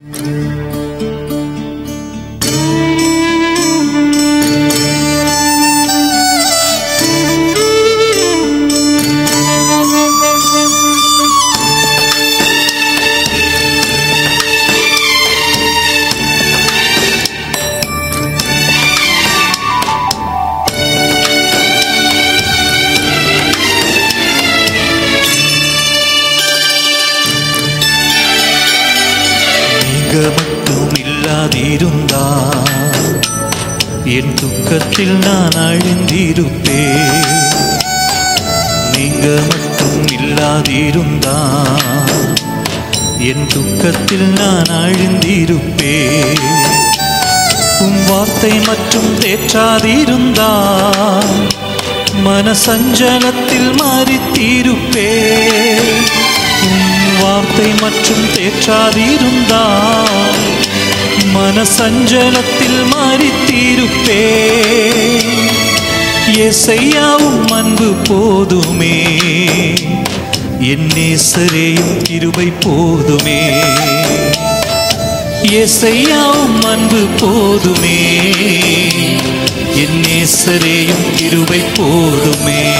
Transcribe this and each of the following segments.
நீங்க இல்லாதிருந்தா என் துக்கத்தில் நான் அழிந்திருப்பேன். நீங்க மட்டும் இல்லாதிருந்தா என் துக்கத்தில் நான் அழிந்திருப்பேன். உன் வார்த்தை மற்றும் தேற்றாதிருந்தா மனசஞ்சலத்தில் மாறித்தீருப்பே வார்த்தை மற்றும் தேற்றாதிருந்தா மனசஞ்சலத்தில் மாறித்தீருப்பே. எசையாவும் அன்பு போதுமே. என்னேசரேயும் கிருபை போதுமே. எசையாவும் அன்பு போதுமே. என்னேசரேயும் கிருபை போதுமே.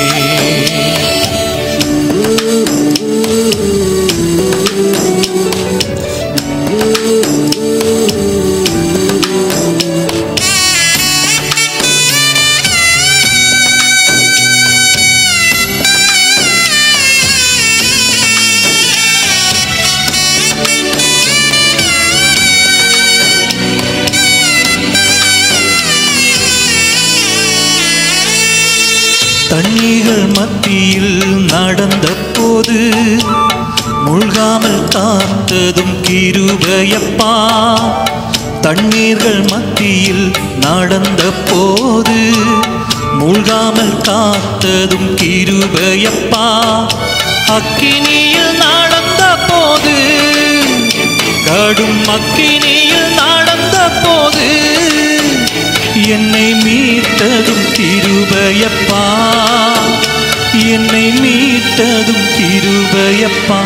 Ooh, ooh, ooh. கண்ணிகள் மத்தியில் நடந்த போது முழ்காமல் காத்ததும் கிருபையப்பா. தண்ணீர்கள் மத்தியில் நடந்த போது முழ்காமல் காத்ததும் கிருபையப்பா. அக்கினியில் நடந்த போது கடும் அக்கினியில் நடந்த போது என்னை மீட்டதும் கிருபையப்பா. கிருபையப்பா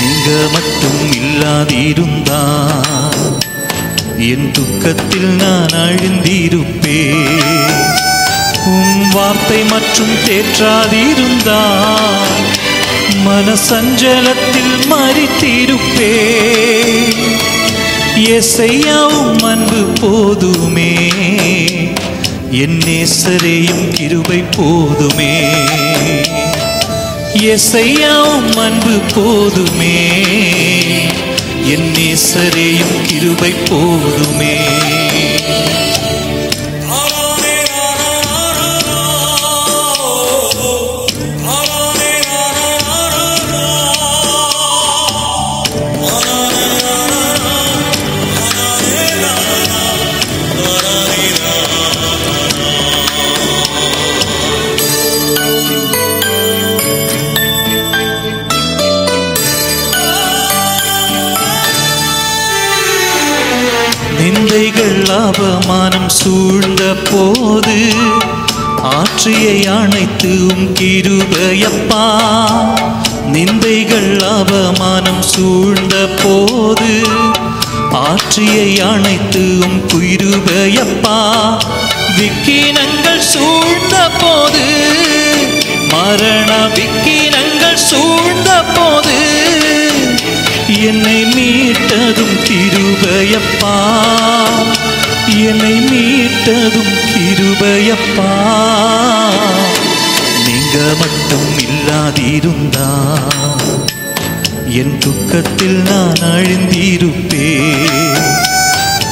நீங்க மட்டும் இல்லாதிருந்தா என் துக்கத்தில் நான் அழிந்திருப்பேன். உம் வார்த்தை மற்றும் தேற்றாதிருந்தா மனசஞ்சலத்தில் மறித்திருப்பே எசையாவும் அன்பு போதுமே. என் நேசரையும் கிருபை போதுமே. எசையாவும் அன்பு போதுமே. என் நேசரையும் கிருபை போதுமே. நிந்தைகள் அவமானம் சூழ்ந்த போது ஆற்றியை அணைத்து உம் கிருபையப்பா. நிந்தைகள் அவமானம் சூழ்ந்த போது ஆற்றியை அணைத்து உம் கிருபையப்பா விக்கினங்கள் சூழ்ந்த போது மரண விக்கினங்கள் கிருபையப்பா என்னை மீட்டதும் கிருபையப்பா. நீங்க மட்டும் இல்லாதிருந்தா என் துக்கத்தில் நான் அழிந்திருப்பேன்.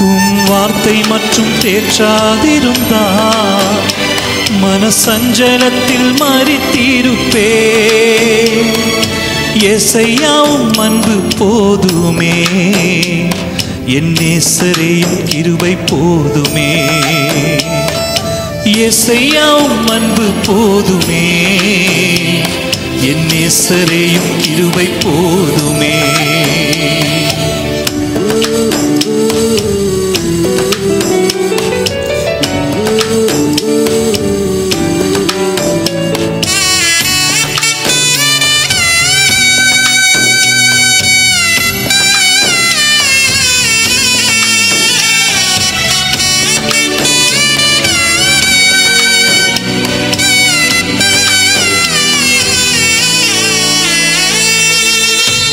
உம் வார்த்தை மற்றும் தேற்றாதிருந்தா மனசஞ்சலத்தில் மறித்திருப்பே எசையாவும் அன்பு போதுமே. என் நேசரையும் கிருபை போதுமே. எசையாவும் அன்பு போதுமே. என் நேசரையும் கிருபை போதுமே.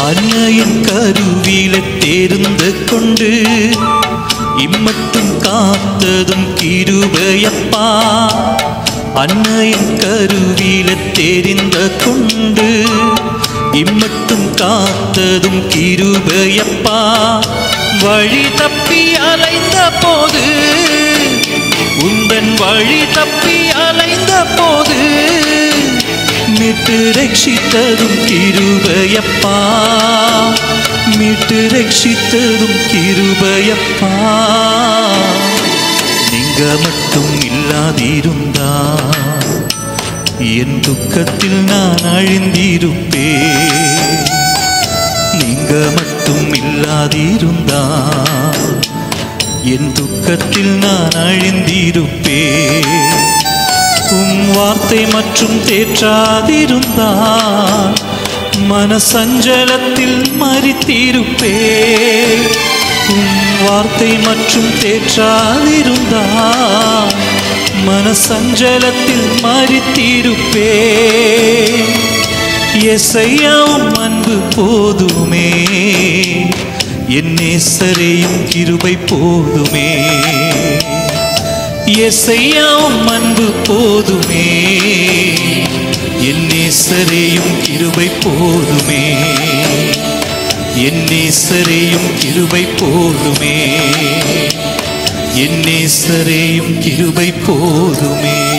அன்னையின் கருவில தெரிந்து கொண்டு இம்மட்டும் காத்ததும் கிருபையப்பா. அன்னையின் கருவில தெரிந்த கொண்டு இம்மட்டும் காத்ததும் கிருபையப்பா. வழி தப்பி அலைந்த போது உந்தன் வழி தப்பி அலைந்த போது மீட்டு ரட்சித்ததும் கிருபையப்பா மீட்டு ரட்சித்ததும் கிருபையப்பா நீங்க மட்டும் இல்லாதிருந்தா என் துக்கத்தில் நான் அழிந்திருப்பே நீங்க மட்டும் இல்லாதிருந்தா என் துக்கத்தில் நான் அழிந்திருப்பே உம் வார்த்தை மற்றும் தேற்றாதிருந்தால் மனசஞ்சலத்தில் மறித்திருப்பே உம் வார்த்தை மற்றும் தேற்றாதிருந்தால் மனசஞ்சலத்தில் மறித்திருப்பே எசையாவும் அன்பு போதுமே. என் நேசரையும் கிருபை போதுமே. எசையாவும் அன்பு போ போதுமே. என் நேசரையும் கிருபை போதுமே. என் நேசரையும் கிருபை போதுமே.